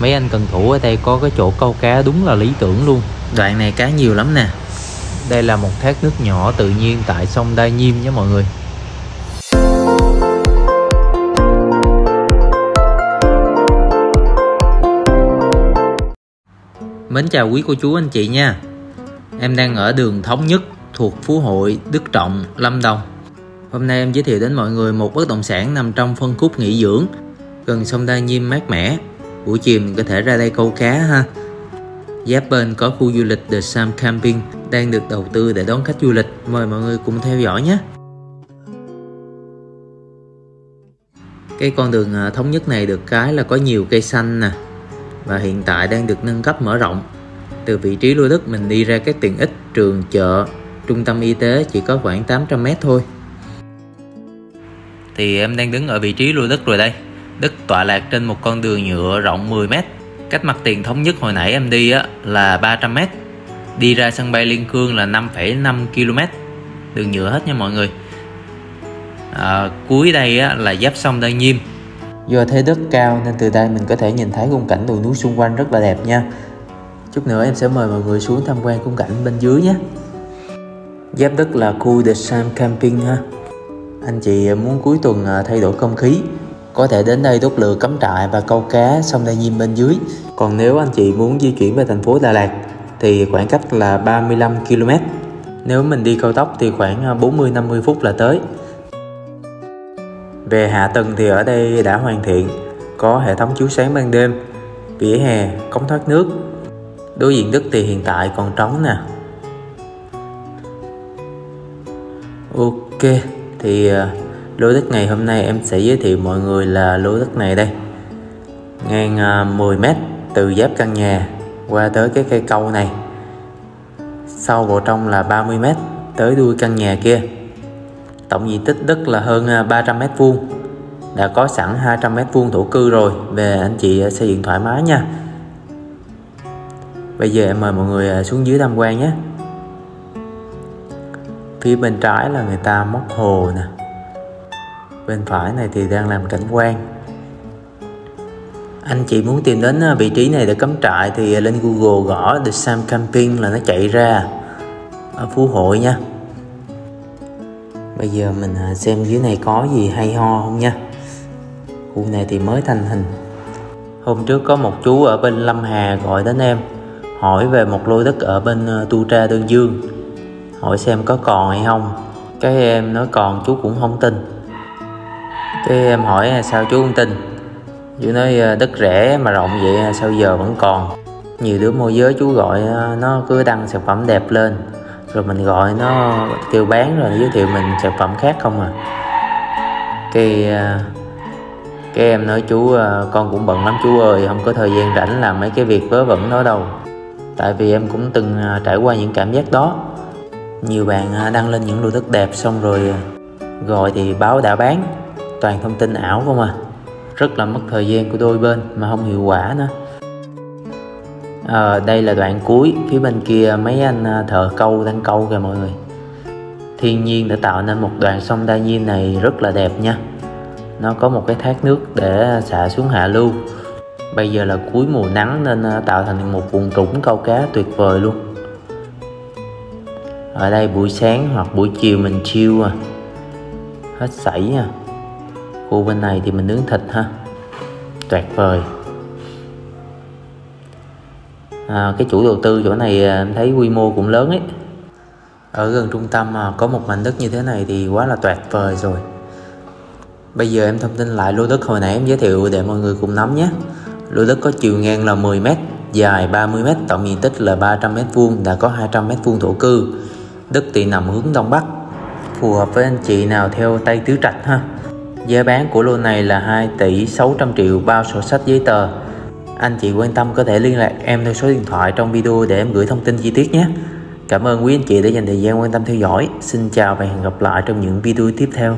mấy anh cần thủ ở đây có cái chỗ câu cá đúng là lý tưởng luôn. Đoạn này cá nhiều lắm nè. Đây là một thác nước nhỏ tự nhiên tại sông Đa Nhiêm nhé mọi người. Mến chào quý cô chú anh chị nha. Em đang ở đường Thống Nhất thuộc Phú Hội, Đức Trọng, Lâm Đồng. Hôm nay em giới thiệu đến mọi người một bất động sản nằm trong phân khúc nghỉ dưỡng gần sông Đa Nhiêm mát mẻ buổi chiều mình có thể ra đây câu cá ha. Giáp bên có khu du lịch The Sam Camping đang được đầu tư để đón khách du lịch. Mời mọi người cùng theo dõi nhé. Cái con đường à, thống nhất này được cái là có nhiều cây xanh nè, và hiện tại đang được nâng cấp mở rộng. Từ vị trí lô đất mình đi ra các tiện ích trường chợ, trung tâm y tế chỉ có khoảng 800 m thôi. Thì em đang đứng ở vị trí lô đất rồi đây đất tọa lạc trên một con đường nhựa rộng 10 m cách mặt tiền thống nhất hồi nãy em đi á, là 300 m đi ra sân bay Liên Cương là 5,5 km đường nhựa hết nha mọi người. À, cuối đây á, là giáp sông Đa Nhiêm. Do thế đất cao nên từ đây mình có thể nhìn thấy khung cảnh đồi núi xung quanh rất là đẹp nha. Chút nữa em sẽ mời mọi người xuống tham quan khung cảnh bên dưới nhé. Giáp đất là khu The Sam Camping ha. Anh chị muốn cuối tuần à, thay đổi không khí có thể đến đây đốt lửa cắm trại và câu cá sông Đa Nhiêm bên dưới. Còn nếu anh chị muốn di chuyển về thành phố Đà Lạt thì khoảng cách là 35 km. Nếu mình đi cao tốc thì khoảng à, 40-50 phút là tới. Về hạ tầng thì ở đây đã hoàn thiện, có hệ thống chiếu sáng ban đêm, vỉa hè, cống thoát nước. Đối diện đất thì hiện tại còn trống nè. Ok, thì à, lô đất ngày hôm nay em sẽ giới thiệu mọi người là lô đất này đây. Ngang à, 10m từ giáp căn nhà qua tới cái cây câu này. Sau vào trong là 30m tới đuôi căn nhà kia. Tổng diện tích đất là hơn à, 300m vuông. Đã có sẵn 200m vuông thổ cư rồi. Về anh chị à, xây dựng thoải mái nha. Bây giờ em mời mọi người xuống dưới tham quan nhé. Phía bên trái là người ta móc hồ nè bên phải này thì đang làm cảnh quan. Anh chị muốn tìm đến à, vị trí này để cắm trại thì à, lên Google gõ The Sam Camping là nó chạy ra ở Phú Hội nha. Bây giờ mình à, xem dưới này có gì hay ho không nha. Khu này thì mới thành hình. Hôm trước có một chú ở bên Lâm Hà gọi đến em, hỏi về một lô đất ở bên Tu Tra Đơn Dương. Hỏi xem có còn hay không. Cái em nói còn, chú cũng không tin cái em hỏi à, sao chú không tin? Chú nói à, đất rẻ mà rộng vậy à, sao giờ vẫn còn? Nhiều đứa môi giới chú gọi nó cứ đăng sản phẩm đẹp lên. Rồi mình gọi nó kêu bán rồi giới thiệu mình sản phẩm khác không à? Cái cái em nói chú con cũng bận lắm chú ơi, không có thời gian rảnh làm mấy cái việc vớ vẩn đó đâu. Tại vì em cũng từng trải qua những cảm giác đó. Nhiều bạn đăng lên những lô đất đẹp xong rồi gọi thì báo đã bán toàn thông tin ảo không à? Rất là mất thời gian của đôi bên mà không hiệu quả nữa. À, đây là đoạn cuối phía bên kia mấy anh à, thợ câu đang câu kìa mọi người. Thiên nhiên đã tạo nên một đoạn sông đa nhiên này rất là đẹp nha. Nó có một cái thác nước để xả xuống hạ lưu. Bây giờ là cuối mùa nắng nên à, tạo thành một vùng trũng câu cá tuyệt vời luôn. Ở đây buổi sáng hoặc buổi chiều mình chiêu à. Hết sảy à khu bên này thì mình nướng thịt ha. Tuyệt vời. À, cái chủ đầu tư chỗ này à, em thấy quy mô cũng lớn ấy. Ở gần trung tâm mà có một mảnh đất như thế này thì quá là tuyệt vời rồi. Bây giờ em thông tin lại lô đất hồi nãy em giới thiệu để mọi người cùng nắm nhé. Lô đất có chiều ngang là 10m dài 30m tổng diện tích là 300m vuông đã có 200m vuông thổ cư. Đất thì nằm hướng đông bắc. Phù hợp với anh chị nào theo tay tứ trạch ha. Giá bán của lô này là 2 tỷ 600 triệu bao sổ sách giấy tờ. Anh chị quan tâm có thể liên lạc em theo số điện thoại trong video để em gửi thông tin chi tiết nhé. Cảm ơn quý anh chị đã dành thời gian quan tâm theo dõi. Xin chào và hẹn gặp lại trong những video tiếp theo.